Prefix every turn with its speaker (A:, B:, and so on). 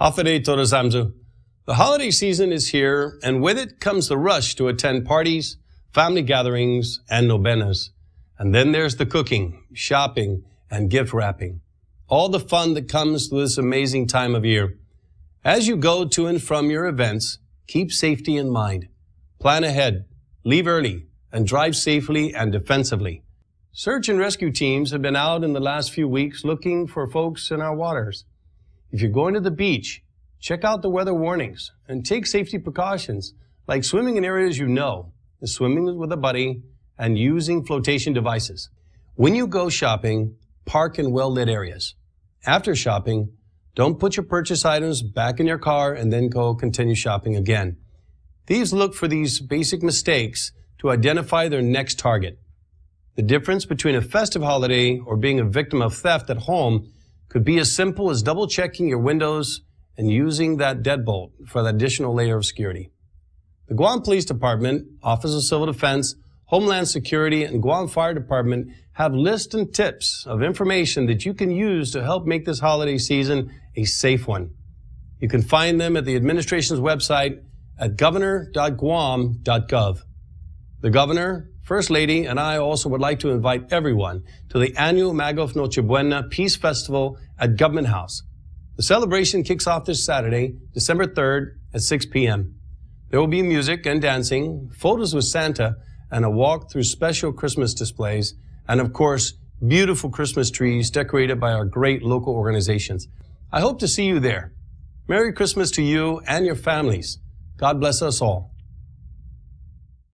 A: Torazamzu. The holiday season is here, and with it comes the rush to attend parties, family gatherings, and novenas. And then there's the cooking, shopping, and gift wrapping. All the fun that comes with this amazing time of year. As you go to and from your events, keep safety in mind. Plan ahead, leave early, and drive safely and defensively. Search and rescue teams have been out in the last few weeks looking for folks in our waters. If you're going to the beach, check out the weather warnings and take safety precautions like swimming in areas you know, swimming with a buddy, and using flotation devices. When you go shopping, park in well-lit areas. After shopping, don't put your purchase items back in your car and then go continue shopping again. Thieves look for these basic mistakes to identify their next target. The difference between a festive holiday or being a victim of theft at home could be as simple as double checking your windows and using that deadbolt for that additional layer of security. The Guam Police Department, Office of Civil Defense, Homeland Security, and Guam Fire Department have lists and tips of information that you can use to help make this holiday season a safe one. You can find them at the administration's website at governor.guam.gov. The governor, First Lady, and I also would like to invite everyone to the annual Magaluf Noche Buena Peace Festival at Government House. The celebration kicks off this Saturday, December 3rd at 6 p.m. There will be music and dancing, photos with Santa, and a walk through special Christmas displays, and of course, beautiful Christmas trees decorated by our great local organizations. I hope to see you there. Merry Christmas to you and your families. God bless us all.